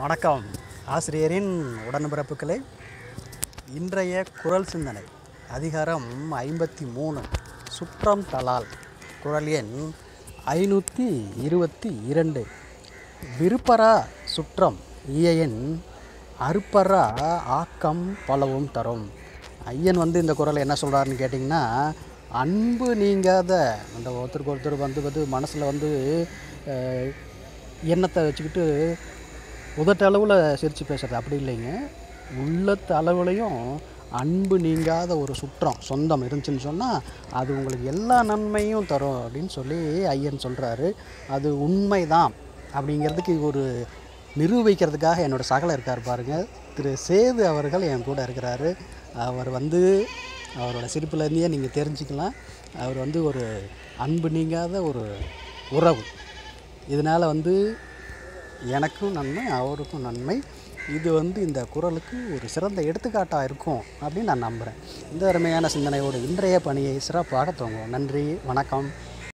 வணக்கம். ஆசிரியரின் உடன்பிறப்புகளே இன்றைய குரல் சிந்தனை. அதிகாரம் ஐம்பத்தி மூணு சுற்றம் தலால். குரல் எண் ஐநூற்றி இருபத்தி இரண்டு. விருப்பரா சுற்றம் ஈயன் அறுப்பரா ஆக்கம் பலவும் தரும். ஐயன் வந்து இந்த குரலை என்ன சொல்கிறாருன்னு கேட்டிங்கன்னா அன்பு நீங்காத அந்த ஒருத்தருக்கு ஒருத்தர் வந்து வந்து மனசில் வந்து எண்ணத்தை வச்சுக்கிட்டு உதட்ட அளவில் சிரித்து பேசுறது அப்படி இல்லைங்க. உள்ளத்து அளவுலையும் அன்பு நீங்காத ஒரு சுற்றம் சொந்தம் இருந்துச்சுன்னு சொன்னால் அது உங்களுக்கு எல்லா நன்மையும் தரும் அப்படின்னு சொல்லி ஐயன் சொல்கிறாரு அது உண்மைதான் அப்படிங்கிறதுக்கு ஒரு நிரூபிக்கிறதுக்காக என்னோட சகல இருக்கார் பாருங்கள் திரு சேது அவர்கள் என் கூட இருக்கிறாரு. அவர் வந்து அவரோட சிரிப்புலேருந்தே நீங்கள் தெரிஞ்சுக்கலாம். அவர் வந்து ஒரு அன்பு நீங்காத ஒரு உறவு. இதனால் வந்து எனக்கும் நன்மை அவருக்கும் நன்மை. இது வந்து இந்த குரலுக்கு ஒரு சிறந்த எடுத்துக்காட்டாக இருக்கும் அப்படின்னு நான் நம்புகிறேன் இந்த அருமையான சிந்தனையோடு இன்றைய பணியை சிறப்பாக தோங்குவோம் நன்றி வணக்கம்.